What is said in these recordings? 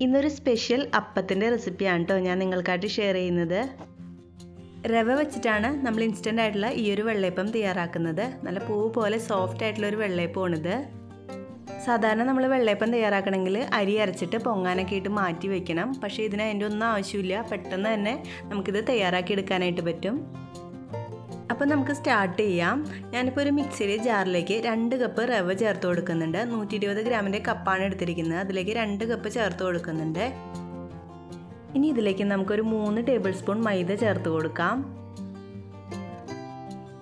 ഇന്നൊരു സ്പെഷ്യൽ അപ്പത്തിന്റെ റെസിപ്പിയാണ് കേട്ടോ ഞാൻ നിങ്ങൾക്കായിട്ട് ഷെയർ ചെയ്യുന്നത്. റവ വെച്ചിട്ടാണ് നമ്മൾ ഇൻസ്റ്റന്റ് ആയിട്ടുള്ള ഈ ഒരു വെള്ളയപ്പം തയ്യാറാക്കുന്നത്. നല്ല പൂ പോലെ സോഫ്റ്റ് ആയിട്ടുള്ള ഒരു വെള്ളയപ്പമാണിത്. സാധാരണ നമ്മൾ വെള്ളയപ്പം തയ്യാറാക്കണമെങ്കിൽ അരി അരച്ചിട്ട് പൊങ്ങാനൊക്കെ ഇട്ട് മാറ്റി വെക്കണം. പക്ഷേ ഇതിന് അതിന്റെ ഒന്നും ആവശ്യമില്ല. പെട്ടെന്ന് തന്നെ നമുക്കിത് തയ്യാറാക്കി എടുക്കാനായിട്ട് പറ്റും. അപ്പോൾ നമുക്ക് സ്റ്റാർട്ട് ചെയ്യാം. ഞാനിപ്പോൾ ഒരു മിക്സിയുടെ ജാറിലേക്ക് രണ്ട് കപ്പ് റവ ചേർത്ത് കൊടുക്കുന്നുണ്ട്. നൂറ്റി ഇരുപത് ഗ്രാമിന്റെ കപ്പാണ് എടുത്തിരിക്കുന്നത്. അതിലേക്ക് രണ്ട് കപ്പ് ചേർത്ത് കൊടുക്കുന്നുണ്ട്. ഇനി ഇതിലേക്ക് നമുക്കൊരു മൂന്ന് ടേബിൾ സ്പൂൺ മൈദ ചേർത്ത് കൊടുക്കാം.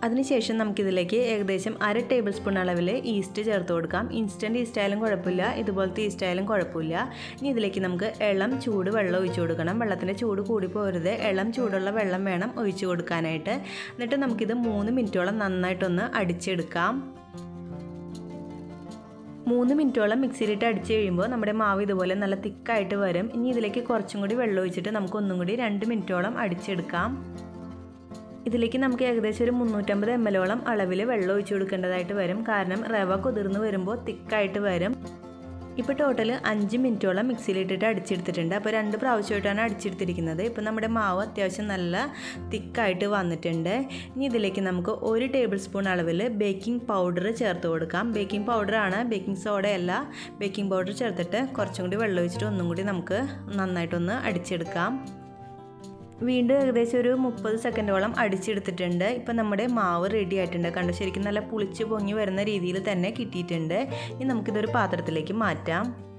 അതിനുശേഷം നമുക്കിതിലേക്ക് ഏകദേശം അര ടേബിൾ സ്പൂൺ അളവിൽ ഈസ്റ്റ് ചേർത്ത് കൊടുക്കാം. ഇൻസ്റ്റന്റ് ഈസ്റ്റ് ആയാലും കുഴപ്പമില്ല. ഇതുപോലത്തെ ഈസ്റ്റ് ആയാലും കുഴപ്പമില്ല. ഇനി ഇതിലേക്ക് നമുക്ക് ഇളം ചൂട് വെള്ളം ഒഴിച്ചു കൊടുക്കണം. വെള്ളത്തിന്റെ ചൂട് കൂടി പോരുത്. ഇളം ചൂടുള്ള വെള്ളം വേണം ഒഴിച്ചു കൊടുക്കാനായിട്ട്. എന്നിട്ട് നമുക്കിത് മൂന്ന് മിനിറ്റോളം നന്നായിട്ടൊന്ന് അടിച്ചെടുക്കാം. മൂന്ന് മിനിറ്റോളം മിക്സിയിലിട്ട് അടിച്ച് കഴിയുമ്പോൾ നമ്മുടെ മാവ് ഇതുപോലെ നല്ല തിക്കായിട്ട് വരും. ഇനി ഇതിലേക്ക് കുറച്ചും കൂടി വെള്ളം ഒഴിച്ചിട്ട് നമുക്ക് ഒന്നും കൂടി രണ്ട് മിനിറ്റോളം അടിച്ചെടുക്കാം. ഇതിലേക്ക് നമുക്ക് ഏകദേശം ഒരു മുന്നൂറ്റമ്പത് എം എല്ലോളം അളവിൽ വെള്ളം ഒഴിച്ചു കൊടുക്കേണ്ടതായിട്ട് വരും. കാരണം റവ കുതിർന്ന് വരുമ്പോൾ തിക്കായിട്ട് വരും. ഇപ്പോൾ ടോട്ടൽ അഞ്ച് മിനിറ്റോളം മിക്സിയിലിട്ടിട്ട് അടിച്ചെടുത്തിട്ടുണ്ട്. അപ്പോൾ രണ്ട് പ്രാവശ്യമായിട്ടാണ് അടിച്ചെടുത്തിരിക്കുന്നത്. ഇപ്പോൾ നമ്മുടെ മാവ് അത്യാവശ്യം നല്ല തിക്കായിട്ട് വന്നിട്ടുണ്ട്. ഇനി ഇതിലേക്ക് നമുക്ക് ഒരു ടേബിൾ സ്പൂൺ അളവിൽ ബേക്കിംഗ് പൗഡർ ചേർത്ത് കൊടുക്കാം. ബേക്കിംഗ് പൗഡറാണ് ബേക്കിംഗ് സോഡയല്ല ബേക്കിംഗ് പൗഡർ ചേർത്തിട്ട് കുറച്ചും കൂടി വെള്ളം ഒഴിച്ചിട്ട് ഒന്നും കൂടി നമുക്ക് നന്നായിട്ടൊന്ന് അടിച്ചെടുക്കാം. വീണ്ടും ഏകദേശം ഒരു മുപ്പത് സെക്കൻഡോളം അടിച്ചെടുത്തിട്ടുണ്ട്. ഇപ്പം നമ്മുടെ മാവ് റെഡി ആയിട്ടുണ്ട് കണ്ടു? ശരിക്കും നല്ല പുളിച്ച് പൊങ്ങി വരുന്ന രീതിയിൽ തന്നെ കിട്ടിയിട്ടുണ്ട്. ഇനി നമുക്കിതൊരു പാത്രത്തിലേക്ക് മാറ്റാം.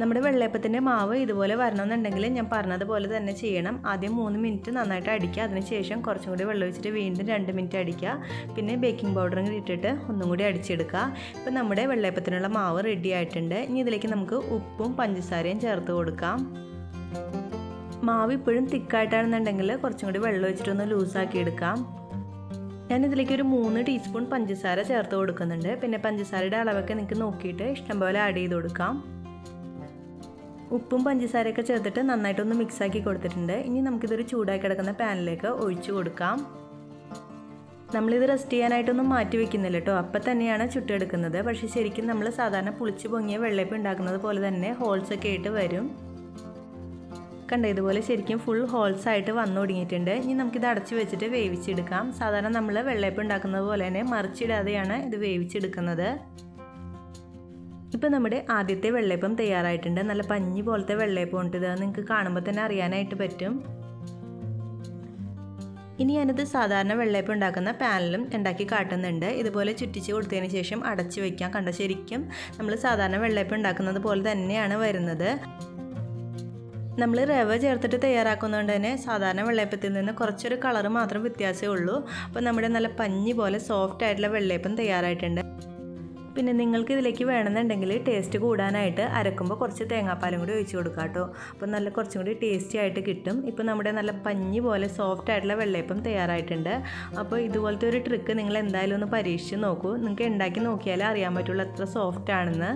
നമ്മുടെ വെള്ളയപ്പത്തിന്റെ മാവ് ഇതുപോലെ വരണമെന്നുണ്ടെങ്കിൽ ഞാൻ പറഞ്ഞതുപോലെ തന്നെ ചെയ്യണം. ആദ്യം മൂന്ന് മിനിറ്റ് നന്നായിട്ട് അടിക്കുക. അതിനുശേഷം കുറച്ചും കൂടി വെള്ളം ഒഴിച്ചിട്ട് വീണ്ടും രണ്ട് മിനിറ്റ് അടിക്കുക. പിന്നെ ബേക്കിംഗ് പൗഡറും ഇട്ടിട്ട് ഒന്നും കൂടി അടിച്ചെടുക്കുക. ഇപ്പം നമ്മുടെ വെള്ളയപ്പത്തിനുള്ള മാവ് റെഡി ആയിട്ടുണ്ട്. ഇനി ഇതിലേക്ക് നമുക്ക് ഉപ്പും പഞ്ചസാരയും ചേർത്ത് കൊടുക്കാം. മാവ് ഇപ്പോഴും തിക്കായിട്ടാണെന്നുണ്ടെങ്കിൽ കുറച്ചും കൂടി വെള്ളം ഒഴിച്ചിട്ടൊന്ന് ലൂസാക്കി എടുക്കാം. ഞാൻ ഇതിലേക്ക് ഒരു മൂന്ന് ടീസ്പൂൺ പഞ്ചസാര ചേർത്ത് കൊടുക്കുന്നുണ്ട്. പിന്നെ പഞ്ചസാരയുടെ അളവൊക്കെ നിങ്ങൾക്ക് നോക്കിയിട്ട് ഇഷ്ടംപോലെ ആഡ് ചെയ്ത് കൊടുക്കാം. ഉപ്പും പഞ്ചസാരയൊക്കെ ചേർത്തിട്ട് നന്നായിട്ടൊന്ന് മിക്സാക്കി കൊടുത്തിട്ടുണ്ട്. ഇനി നമുക്കിതൊരു ചൂടായി കിടക്കുന്ന പാനിലേക്ക് ഒഴിച്ചു കൊടുക്കാം. നമ്മളിത് റെസ്റ്റ് ചെയ്യാനായിട്ടൊന്നും മാറ്റി വെക്കുന്നില്ല കേട്ടോ. അപ്പം തന്നെയാണ് ചുട്ടെടുക്കുന്നത്. പക്ഷേ ശരിക്കും നമ്മൾ സാധാരണ പുളിച്ച് പൊങ്ങിയ വെള്ളയപ്പം ഉണ്ടാക്കുന്നത് പോലെ തന്നെ ഹോൾസൊക്കെ ആയിട്ട് വരും. കണ്ട? ഇതുപോലെ ശരിക്കും ഫുൾ ഹോൾസ് ആയിട്ട് വന്നു തുടങ്ങിയിട്ടുണ്ട് ഇനി നമുക്കിത് അടച്ചു വെച്ചിട്ട് വേവിച്ചെടുക്കാം. സാധാരണ നമ്മൾ വെള്ളയപ്പം ഉണ്ടാക്കുന്നത് പോലെ തന്നെ മറിച്ചിടാതെയാണ് ഇത് വേവിച്ചെടുക്കുന്നത്. ഇപ്പം നമ്മുടെ ആദ്യത്തെ വെള്ളയപ്പം തയ്യാറായിട്ടുണ്ട്. നല്ല പഞ്ഞി പോലത്തെ വെള്ളയപ്പം ഉണ്ട് ഇത്. നിങ്ങൾക്ക് കാണുമ്പോൾ തന്നെ അറിയാനായിട്ട് പറ്റും. ഇനി ഞാനിത് സാധാരണ വെള്ളയപ്പം ഉണ്ടാക്കുന്ന പാനിലും ഉണ്ടാക്കി കാട്ടുന്നുണ്ട്. ഇതുപോലെ ചുറ്റിച്ച് കൊടുത്തതിന് ശേഷം അടച്ചു വയ്ക്കാം കണ്ട? ശരിക്കും നമ്മൾ സാധാരണ വെള്ളയപ്പം ഉണ്ടാക്കുന്നത് പോലെ തന്നെയാണ് വരുന്നത്. നമ്മൾ റവ ചേർത്തിട്ട് തയ്യാറാക്കുന്നതുകൊണ്ട് തന്നെ സാധാരണ വെള്ളയപ്പത്തിൽ നിന്ന് കുറച്ചൊരു കളർ മാത്രം വ്യത്യാസമേ ഉള്ളൂ. അപ്പോൾ നമ്മുടെ നല്ല പഞ്ഞി പോലെ സോഫ്റ്റ് ആയിട്ടുള്ള വെള്ളയപ്പം തയ്യാറായിട്ടുണ്ട്. പിന്നെ നിങ്ങൾക്ക് ഇതിലേക്ക് വേണമെന്നുണ്ടെങ്കിൽ ടേസ്റ്റ് കൂടാനായിട്ട് അരക്കുമ്പോൾ കുറച്ച് തേങ്ങാപ്പാലും കൂടി ഒഴിച്ച് കൊടുക്കാം കേട്ടോ. അപ്പോൾ നല്ല കുറച്ചും കൂടി ടേസ്റ്റി ആയിട്ട് കിട്ടും. ഇപ്പോൾ നമ്മുടെ നല്ല പഞ്ഞി പോലെ സോഫ്റ്റ് ആയിട്ടുള്ള വെള്ളയപ്പം തയ്യാറായിട്ടുണ്ട്. അപ്പോൾ ഇതുപോലത്തെ ഒരു ട്രിക്ക് നിങ്ങൾ എന്തായാലും ഒന്ന് പരീക്ഷിച്ച് നോക്കൂ. നിങ്ങൾക്ക് ഉണ്ടാക്കി നോക്കിയാലേ അറിയാൻ പറ്റുള്ളൂ എത്ര സോഫ്റ്റ് ആണെന്ന്.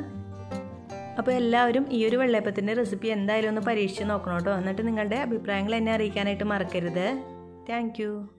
അപ്പോൾ എല്ലാവരും ഈ ഒരു വെള്ളയപ്പത്തിന്റെ റെസിപ്പി എന്തായാലും ഒന്ന് പരീക്ഷിച്ച് നോക്കണം കേട്ടോ. എന്നിട്ട് നിങ്ങളുടെ അഭിപ്രായങ്ങൾ എന്നെ അറിയിക്കാനായിട്ട് മറക്കരുത്. താങ്ക്